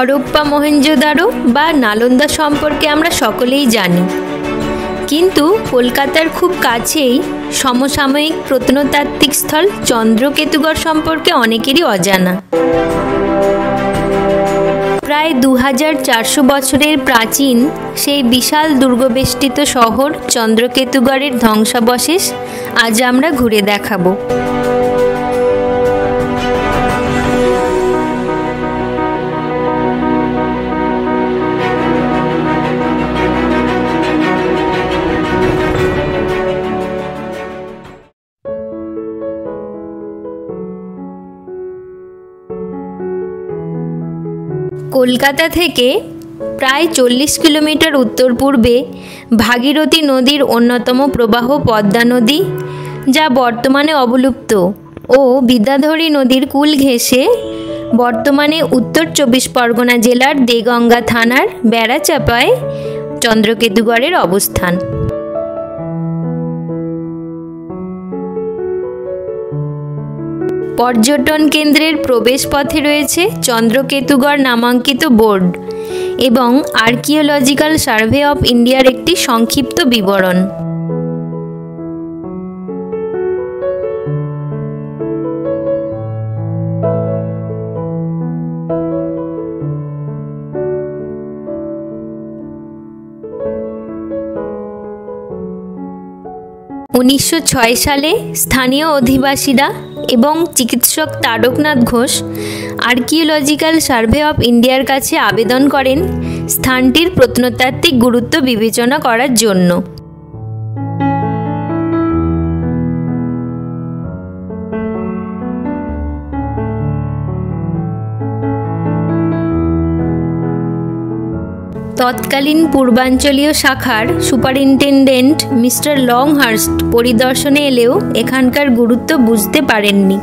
হরপ্পা, মহেঞ্জোদারো বা নালন্দা সম্পর্কে আমরা সকলেই জানি। কিন্তু কলকাতার খুব কাছেই সমসাময়িক প্রত্নতাত্ত্বিক স্থল চন্দ্রকেতুগড় সম্পর্কে অনেকেরই অজানা। প্রায় দু হাজার চারশো বছরের প্রাচীন সেই বিশাল দুর্গবেষ্টিত শহর চন্দ্রকেতুগড়ের ধ্বংসাবশেষ আজ আমরা ঘুরে দেখাবো। কলকাতা থেকে প্রায় চল্লিশ কিলোমিটার উত্তর পূর্বে ভাগীরথী নদীর অন্যতম প্রবাহ পদ্মা নদী, যা বর্তমানে অবলুপ্ত ও বিদ্যাধরী নদীর কুল ঘেঁষে বর্তমানে উত্তর চব্বিশ পরগনা জেলার দেগঙ্গা থানার বেড়াচাপায় চন্দ্রকেতুগড়ের অবস্থান। পর্যটন কেন্দ্রের প্রবেশপথে রয়েছে চন্দ্রকেতুগড় নামাঙ্কিত বোর্ড এবং আর্কিওলজিক্যাল সার্ভে অফ ইন্ডিয়ার একটি সংক্ষিপ্ত বিবরণ। উনিশশো ছয় সালে স্থানীয় অধিবাসীরা এবং চিকিৎসক Taraknath Ghosh archaeological survey of ইন্ডিয়ার কাছে আবেদন করেন স্থানটির প্রত্নতাত্ত্বিক গুরুত্ব বিবেচনা করার জন্য। তৎকালীন পূর্বাঞ্চলীয় শাখার সুপারিনটেন্ডেন্ট মিস্টার লংহার্স্ট পরিদর্শনে এলেও এখানকার গুরুত্ব বুঝতে পারেননি।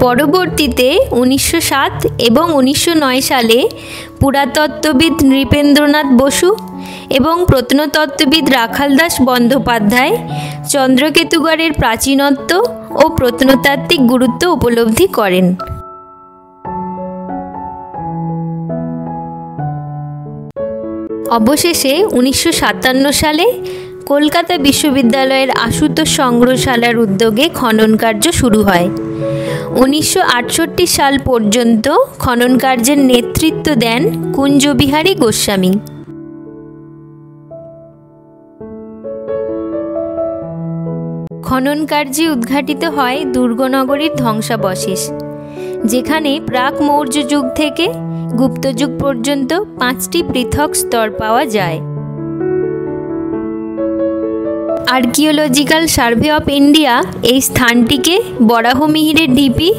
পরবর্তীতে উনিশশো সাত এবং উনিশশো নয় সালে পুরাতত্ত্ববিদ নৃপেন্দ্রনাথ বসু এবং প্রত্নতত্ত্ববিদ রাখাল দাস বন্দ্যোপাধ্যায় চন্দ্রকেতুগড়ের প্রাচীনত্ব ও প্রত্নতাত্ত্বিক গুরুত্ব উপলব্ধি করেন। অবশেষে উনিশশো সাতান্ন সালে কলকাতা বিশ্ববিদ্যালয়ের আশুতোষ সংগ্রহশালার উদ্যোগে খনন কার্য শুরু হয়। উনিশশো আটষট্টি সাল পর্যন্ত খনন কার্যের নেতৃত্ব দেন কুঞ্জবিহারী গোস্বামী। খনন কার্যে উদ্ঘাটিত হয় দুর্গনগরীর ধ্বংসাবশেষ, যেখানে প্রাক মৌর্য যুগ থেকে গুপ্ত যুগ পর্যন্ত পাঁচটি পৃথক স্তর পাওয়া যায়। আর্কিওলজিক্যাল সার্ভে অফ ইন্ডিয়া এই স্থানটিকে বরাহমিহিরের ঢিপি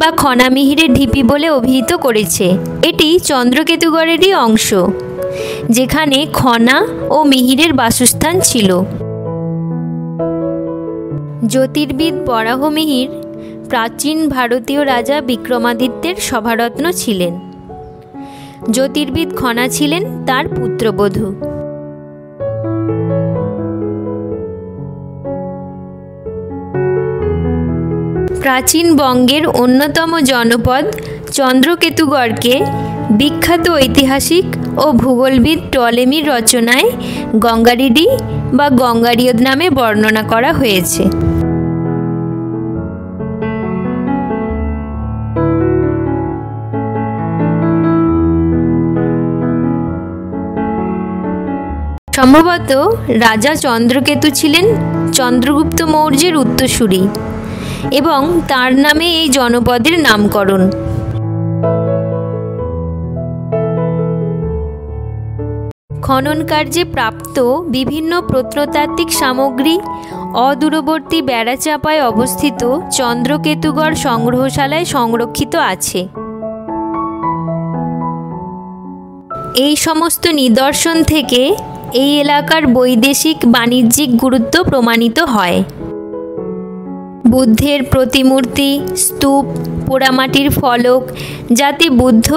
বা খনামিহিরের ঢিপি বলে অভিহিত করেছে। এটি চন্দ্রকেতুগড়েরই অংশ, যেখানে খনা ও মিহিরের বাসস্থান ছিল। জ্যোতির্বিদ বরাহমিহির প্রাচীন ভারতীয় রাজা বিক্রমাদিত্যের সভারত্ন ছিলেন। জ্যোতির্বিদ খনা ছিলেন তার পুত্রবধূ। প্রাচীন বঙ্গের অন্যতম জনপদ চন্দ্রকেতুগড়কে বিখ্যাত ঐতিহাসিক ও ভূগোলবিদ টলেমির রচনায় গঙ্গারিডি বা গঙ্গারিয়দ নামে বর্ণনা করা হয়েছে। সম্ভবত রাজা চন্দ্রকেতু ছিলেন চন্দ্রগুপ্ত মৌর্যের উত্তরসূরি এবং তার নামে এই জনপদের নামকরণ। খনন কার্যে প্রাপ্ত বিভিন্ন প্রত্নতাত্ত্বিক সামগ্রী অদূরবর্তী বেড়াচাপায় অবস্থিত চন্দ্রকেতুগড় সংগ্রহশালায় সংরক্ষিত আছে। এই সমস্ত নিদর্শন থেকে এই এলাকার বৈদেশিক বাণিজ্যিক গুরুত্ব প্রমাণিত হয়। বুদ্ধের প্রতিমূর্তি, স্তূপ, পোড়ামাটির ফলক যাতে বুদ্ধ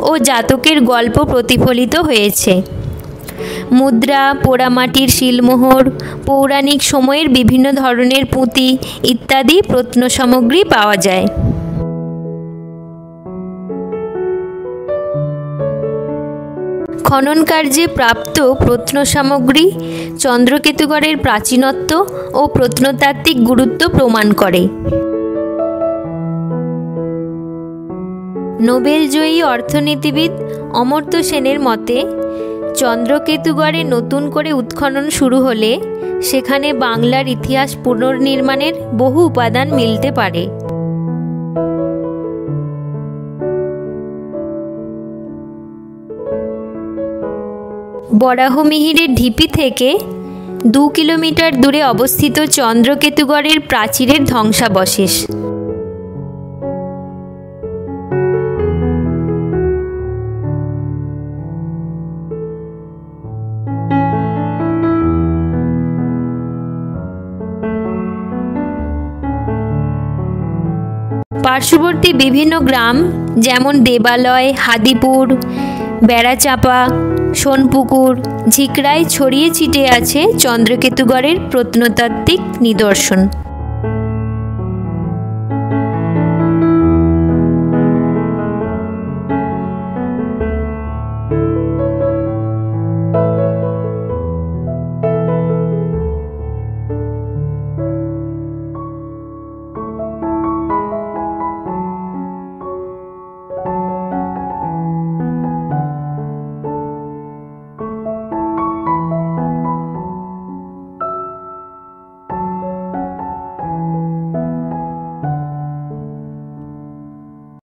ও জাতকের গল্প প্রতিফলিত হয়েছে। মুদ্রা, পোড়ামাটির শিলমোহর, পৌরাণিক সময়ের বিভিন্ন ধরনের পুঁতি ইত্যাদি প্রত্ন সামগ্রী পাওয়া যায়। খনন কার্যে প্রাপ্ত প্রত্ন সামগ্রী চন্দ্রকেতুগড়ের প্রাচীনত্ব ও প্রত্নতাত্ত্বিক গুরুত্ব প্রমাণ করে। নোবেলজয়ী অর্থনীতিবিদ অমর্ত্য সেনের মতে চন্দ্রকেতুগড়ে নতুন করে উৎখনন শুরু হলে সেখানে বাংলার ইতিহাস পুনর্নির্মাণের বহু উপাদান মিলতে পারে। বরাহমিহিরের ঢিপি থেকে দু কিলোমিটার দূরে অবস্থিত চন্দ্রকেতুগড়ের প্রাচীরের ধ্বংসাবশেষ। পার্শ্ববর্তী বিভিন্ন গ্রাম, যেমন দেবালয়, হাদিপুর, বেড়াচাপা, সোনপুকুর, ঝিকড়ায় ছড়িয়ে ছিটে আছে চন্দ্রকেতুগড়ের প্রত্নতাত্ত্বিক নিদর্শন।